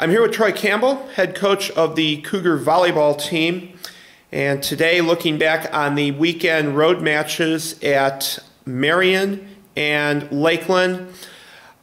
I'm here with Troy Campbell, head coach of the Cougar volleyball team. And today, looking back on the weekend road matches at Marian and Lakeland.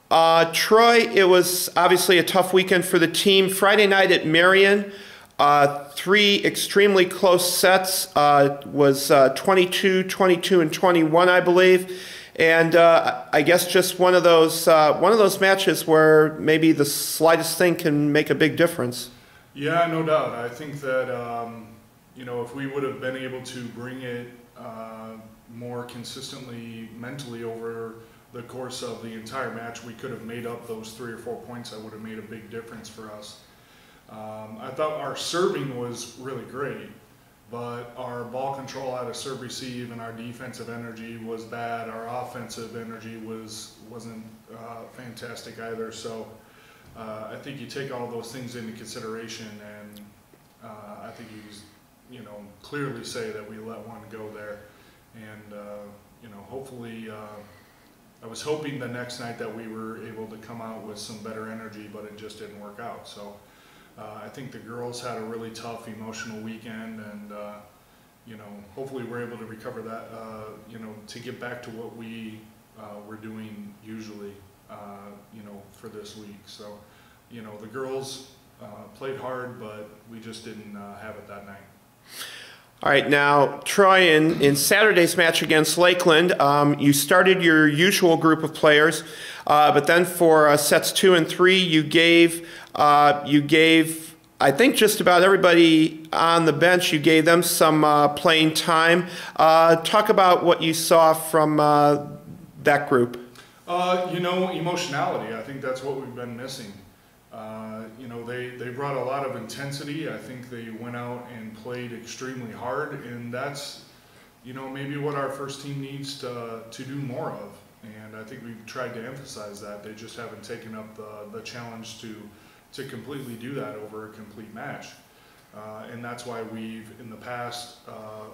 Uh, Troy, it was obviously a tough weekend for the team. Friday night at Marian, uh, three extremely close sets uh, was uh, 22, 22, and 21, I believe. And uh, I guess just one of those uh, one of those matches where maybe the slightest thing can make a big difference. Yeah, no doubt. I think that um, you know if we would have been able to bring it uh, more consistently mentally over the course of the entire match, we could have made up those three or four points that would have made a big difference for us. Um, I thought our serving was really great but our ball control out of serve receive and our defensive energy was bad. Our offensive energy was wasn't uh, fantastic either. So uh, I think you take all those things into consideration, and uh, I think you you know clearly say that we let one go there, and uh, you know hopefully. Uh, I was hoping the next night that we were able to come out with some better energy, but it just didn't work out. So uh, I think the girls had a really tough emotional weekend and, uh, you know, hopefully we're able to recover that, uh, you know, to get back to what we uh, were doing usually, uh, you know, for this week. So, you know, the girls uh, played hard, but we just didn't have it that night. All right, now, Troy, in, in Saturday's match against Lakeland, um, you started your usual group of players, uh, but then for uh, sets two and three, you gave, uh, you gave, I think just about everybody on the bench, you gave them some uh, playing time. Uh, talk about what you saw from uh, that group. you know, emotionality. I think that's what we've been missing. Uh, you know, they, they brought a lot of intensity. I think they went out and played extremely hard, and that's, you know, maybe what our first team needs to, to do more of. And I think we've tried to emphasize that. They just haven't taken up the, the challenge to, to completely do that over a complete match. Uh, and that's why we've, in the past, uh,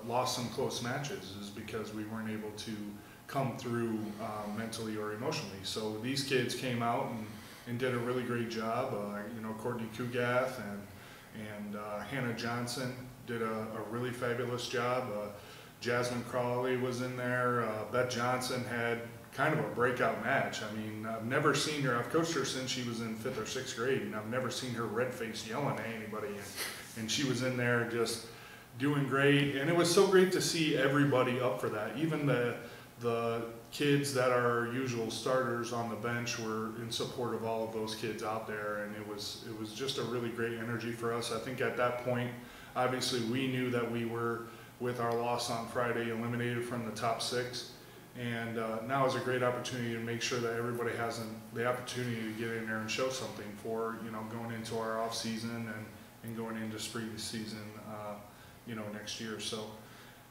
lost some close matches, is because we weren't able to come through uh, mentally or emotionally. So these kids came out and and did a really great job. Uh, you know, Courtney Kugath and and uh, Hannah Johnson did a, a, really fabulous job. Uh, Jasmine Crawley was in there. Uh, Beth Johnson had kind of a breakout match. I mean, I've never seen her. I've coached her since she was in fifth or sixth grade, and I've never seen her red faced yelling at anybody. And, and she was in there just doing great. And it was so great to see everybody up for that. Even the the kids that are usual starters on the bench were in support of all of those kids out there, and it was it was just a really great energy for us. I think at that point, obviously, we knew that we were with our loss on Friday eliminated from the top six, and uh, now is a great opportunity to make sure that everybody has an, the opportunity to get in there and show something for you know going into our off season and and going into spring season, uh, you know, next year. So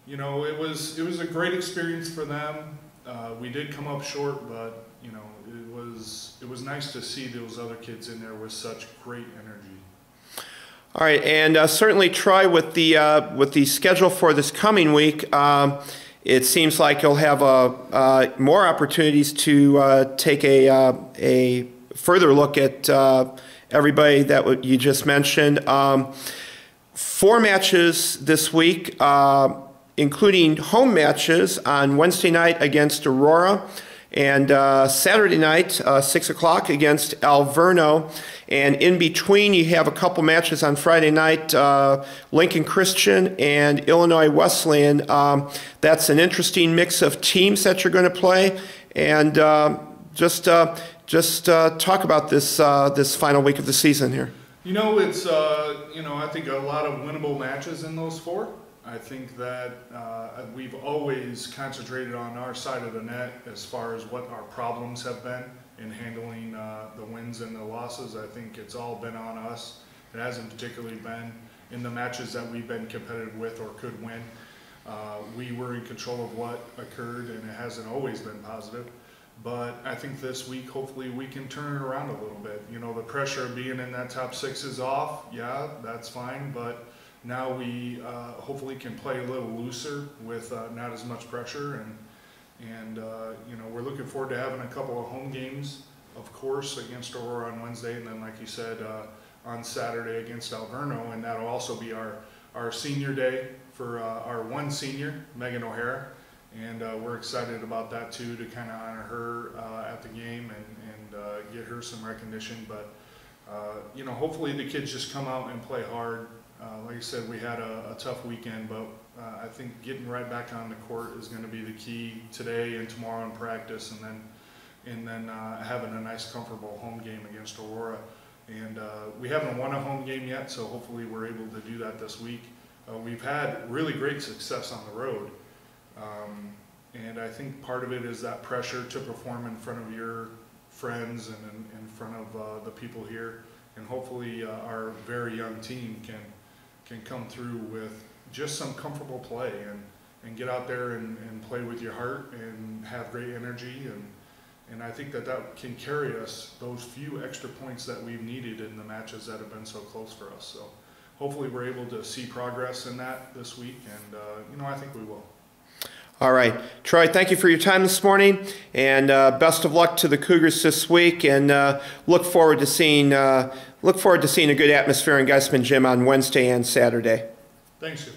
you know, it was it was a great experience for them. Uh, we did come up short, but you know, it was it was nice to see those other kids in there with such great energy. All right, and uh, certainly Troy with the uh, with the schedule for this coming week. Um, it seems like you'll have uh, uh, more opportunities to uh, take a a further look at everybody that you just mentioned. Um, four matches this week including home matches on Wednesday night against Aurora and uh, Saturday night, uh, 6 o'clock against Alverno. And in between, you have a couple matches on Friday night, uh, Lincoln Christian and Illinois Wesleyan. Um, that's an interesting mix of teams that you're going to play. And uh, just, uh, just uh, talk about this, this final week of the season here. You know, it's, you know, I think a lot of winnable matches in those four. I think that uh, we've always concentrated on our side of the net as far as what our problems have been in handling uh, the wins and the losses. I think it's all been on us. It hasn't particularly been in the matches that we've been competitive with or could win. Uh, we were in control of what occurred and it hasn't always been positive. But I think this week, hopefully, we can turn it around a little bit. You know, the pressure of being in that top six is off. Yeah, that's fine. But now we uh, hopefully can play a little looser with uh, not as much pressure and and uh, you know we're looking forward to having a couple of home games of course against Aurora on Wednesday and then like you said uh, on Saturday against Alverno, and that'll also be our, our senior day for uh, our one senior, Megan O'Hara. And uh, we're excited about that too, to kind of honor her at the game and, and get her some recognition. But, you know, hopefully the kids just come out and play hard. Uh, like I said, we had a, a tough weekend, but uh, I think getting right back on the court is going to be the key today and tomorrow in practice, and then and then uh, having a nice, comfortable home game against Aurora. And uh, we haven't won a home game yet, so hopefully we're able to do that this week. Uh, we've had really great success on the road, um, and I think part of it is that pressure to perform in front of your friends and in, in front of uh, the people here. And hopefully our very young team can can come through with just some comfortable play and, and get out there and, and play with your heart and have great energy and and I think that that can carry us those few extra points that we've needed in the matches that have been so close for us. So hopefully we're able to see progress in that this week, and uh, you know I think we will. All right. Troy, thank you for your time this morning, and uh, best of luck to the Cougars this week, and uh, look forward to seeing uh, look forward to seeing a good atmosphere in Geiseman Gym on Wednesday and Saturday. Thanks. Sue.